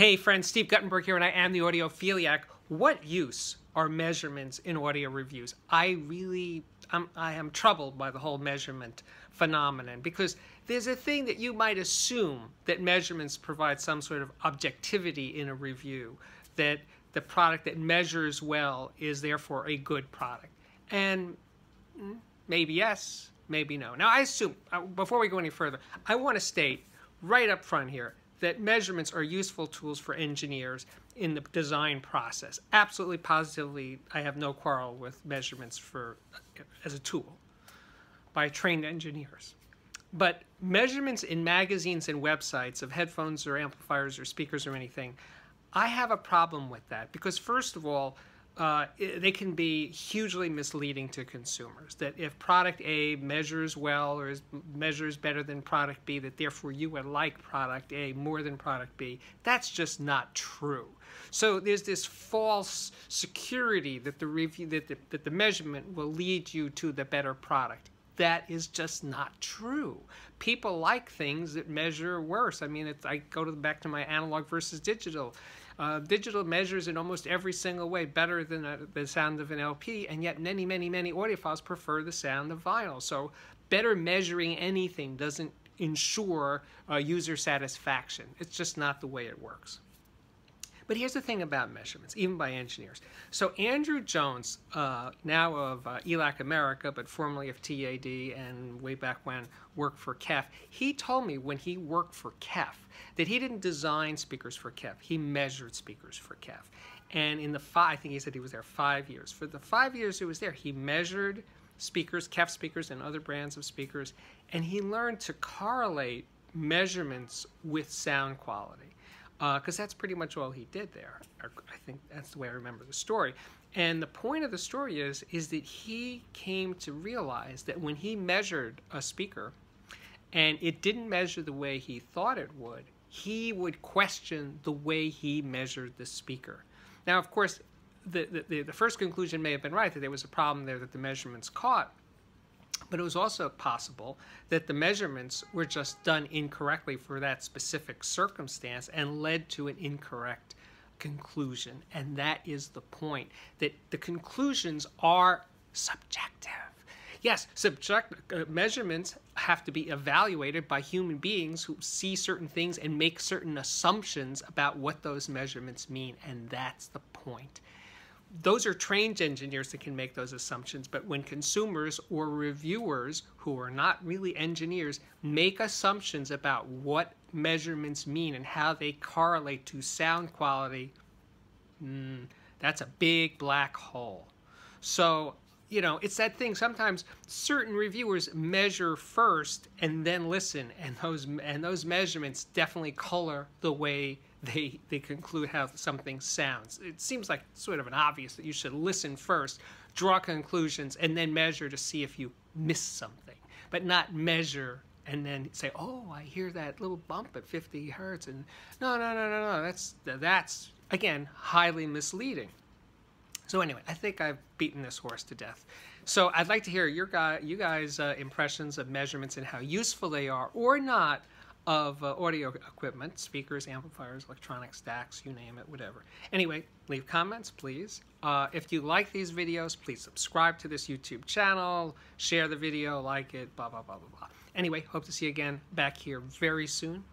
Hey friends, Steve Guttenberg here, and I am the audiophiliac. What use are measurements in audio reviews? I really, I'm, I am troubled by the whole measurement phenomenon because there's a thing that you might assume that measurements provide some sort of objectivity in a review, that the product that measures well is therefore a good product. And mm, maybe yes, maybe no. Now I assume, uh, before we go any further, I want to state right up front here that measurements are useful tools for engineers in the design process. Absolutely, positively, I have no quarrel with measurements for as a tool by trained engineers. But measurements in magazines and websites of headphones or amplifiers or speakers or anything, I have a problem with that because first of all, uh, they can be hugely misleading to consumers. That if product A measures well or is, measures better than product B, that therefore you would like product A more than product B. That's just not true. So there's this false security that the review that the, that the measurement will lead you to the better product. That is just not true. People like things that measure worse. I mean, I go to back to my analog versus digital uh, digital measures in almost every single way better than a, the sound of an LP, and yet many, many, many audiophiles prefer the sound of vinyl. So better measuring anything doesn't ensure uh, user satisfaction. It's just not the way it works. But here's the thing about measurements, even by engineers. So Andrew Jones, uh, now of uh, ELAC America, but formerly of TAD and way back when worked for KEF, he told me when he worked for KEF that he didn't design speakers for KEF. He measured speakers for KEF. And in the five, I think he said he was there five years. For the five years he was there, he measured speakers, KEF speakers and other brands of speakers, and he learned to correlate measurements with sound quality because uh, that's pretty much all he did there. I think that's the way I remember the story. And the point of the story is, is that he came to realize that when he measured a speaker and it didn't measure the way he thought it would, he would question the way he measured the speaker. Now, of course, the, the, the first conclusion may have been right, that there was a problem there that the measurements caught, but it was also possible that the measurements were just done incorrectly for that specific circumstance and led to an incorrect conclusion. And that is the point, that the conclusions are subjective. Yes, subject uh, measurements have to be evaluated by human beings who see certain things and make certain assumptions about what those measurements mean, and that's the point those are trained engineers that can make those assumptions, but when consumers or reviewers who are not really engineers make assumptions about what measurements mean and how they correlate to sound quality, mm, that's a big black hole. So, you know, it's that thing. Sometimes certain reviewers measure first and then listen, and those and those measurements definitely color the way they, they conclude how something sounds. It seems like sort of an obvious that you should listen first, draw conclusions, and then measure to see if you miss something, but not measure and then say, "Oh, I hear that little bump at 50 hertz," and no, no, no, no, no. That's that's again highly misleading. So anyway, I think I've beaten this horse to death. So I'd like to hear your guy, you guys' uh, impressions of measurements and how useful they are or not of uh, audio equipment, speakers, amplifiers, electronic stacks, you name it, whatever. Anyway, leave comments, please. Uh, if you like these videos, please subscribe to this YouTube channel, share the video, like it, blah, blah, blah, blah, blah. Anyway, hope to see you again back here very soon.